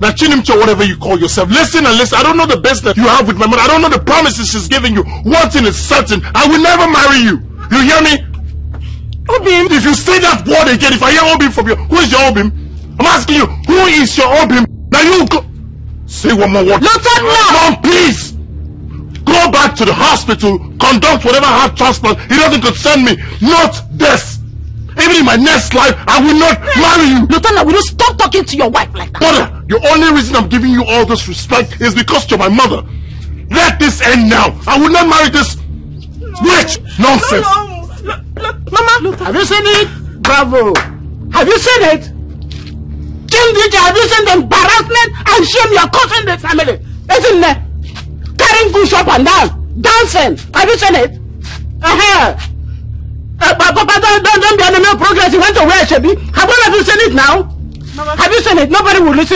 Now, Chinimcho, whatever you call yourself, listen and listen. I don't know the business you have with my mother. I don't know the promises she's giving you. One thing is certain. I will never marry you. You hear me? Obim. If you say that word again, if I hear Obim from you, who is your Obim? I'm asking you, who is your Obim? Now you go. Say one more word. Lieutenant! Mom, please. Go back to the hospital, conduct whatever heart transplant. It doesn't concern me. Not this. Even in my next life, I will not marry you. Lieutenant, will you stop talking to your wife like that? Brother, the only reason I'm giving you all this respect is because you're my mother. Let this end now. I will not marry this witch. Nonsense. Mama, have you seen it? Bravo. Have you seen it? Chindija, have you seen the embarrassment and shame you're causing the family? Isn't there? Carrying goose up and down, dancing. Have you seen it? Uh-huh. Uh, Papa, don't, don't, don't be on the no progress. You went to where, Shebi? Have all of you seen it now? Mama, Have you seen it? Nobody will listen.